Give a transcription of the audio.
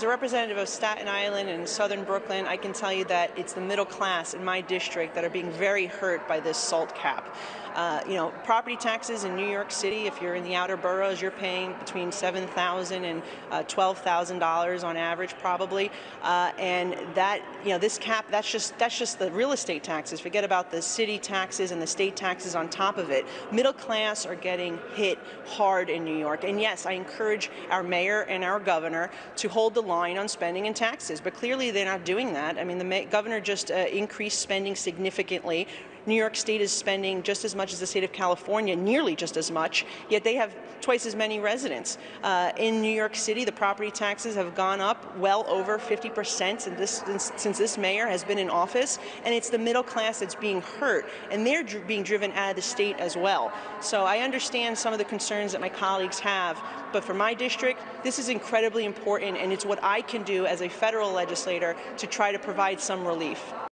As a representative of Staten Island and southern Brooklyn, I can tell you that it's the middle class in my district that are being very hurt by this SALT cap. Uh, you know, property taxes in New York City, if you're in the outer boroughs, you're paying between 7,000 and uh, $12,000 on average, probably. Uh, and that, you know, this cap, that's just that's just the real estate taxes. Forget about the city taxes and the state taxes on top of it. Middle class are getting hit hard in New York. And yes, I encourage our mayor and our governor to hold the line on spending and taxes. But clearly, they're not doing that. I mean, the governor just uh, increased spending significantly. New York State is spending just as much as the state of California, nearly just as much, yet they have twice as many residents. Uh, in New York City, the property taxes have gone up well over 50% since this, since, this mayor has been in office, and it's the middle class that's being hurt, and they're dr being driven out of the state as well. So I understand some of the concerns that my colleagues have, but for my district, this is incredibly important, and it's what I can do as a federal legislator to try to provide some relief.